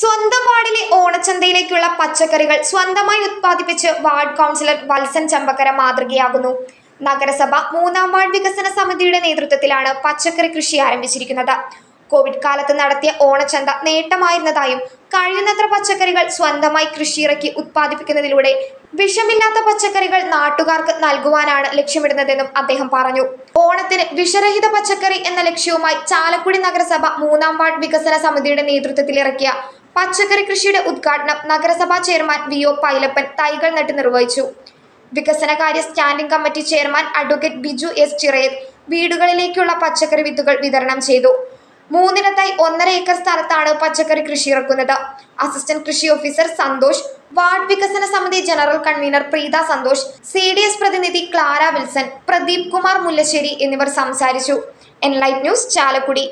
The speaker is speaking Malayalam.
സ്വന്തം വാർഡിലെ ഓണച്ചന്തയിലേക്കുള്ള പച്ചക്കറികൾ സ്വന്തമായി ഉത്പാദിപ്പിച്ച് വാർഡ് കൗൺസിലർ വത്സൻ ചമ്പക്കര മാതൃകയാകുന്നു. നഗരസഭ മൂന്നാം വാർഡ് വികസന സമിതിയുടെ നേതൃത്വത്തിലാണ് പച്ചക്കറി കൃഷി ആരംഭിച്ചിരിക്കുന്നത്. കോവിഡ് കാലത്ത് നടത്തിയ ഓണച്ചന്ത നേട്ടമായിരുന്നതായും കഴിയുന്നത്ര പച്ചക്കറികൾ സ്വന്തമായി കൃഷിയിറക്കി ഉത്പാദിപ്പിക്കുന്നതിലൂടെ വിഷമില്ലാത്ത പച്ചക്കറികൾ നാട്ടുകാർക്ക് നൽകുവാനാണ് ലക്ഷ്യമിടുന്നതെന്നും അദ്ദേഹം പറഞ്ഞു. ഓണത്തിന് വിഷരഹിത പച്ചക്കറി എന്ന ലക്ഷ്യവുമായി ചാലക്കുടി നഗരസഭ മൂന്നാം വാർഡ് വികസന സമിതിയുടെ നേതൃത്വത്തിൽ ഇറക്കിയ പച്ചക്കറി കൃഷിയുടെ ഉദ്ഘാടനം നഗരസഭാ ചെയർമാൻ വി ഒ പൈലപ്പൻ തൈകൾ നട്ട് നിർവഹിച്ചു. വികസനകാര്യ standing committee chairman advocate Biju S Chirayath വീടുകളിലേക്കുള്ള പച്ചക്കറി വിത്തുകൾ വിതരണം ചെയ്തു. മൂന്നിനത്തായി ഒന്നര ഏക്കർ സ്ഥലത്താണ് പച്ചക്കറി കൃഷി ഇറക്കുന്നത്. അസിസ്റ്റന്റ് കൃഷി ഓഫീസർ സന്തോഷ് വാർഡ് വികസന സമിതി general convener Preetha Santhosh C D S പ്രതിനിധി ക്ലാര വിൽസൺ പ്രദീപ് കുമാർ മുല്ലശ്ശേരി എന്നിവർ സംസാരിച്ചു. Enlight News Chalakudy.